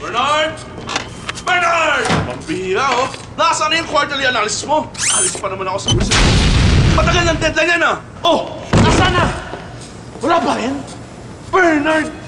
Bernard! Bernard! Pambihira, oh. Nasaan na yung quarterly analysis mo? Alis pa naman ako sa present. Matagal ng deadline yan, ah. Oh! Nasaan na? Wala pa rin? Bernard!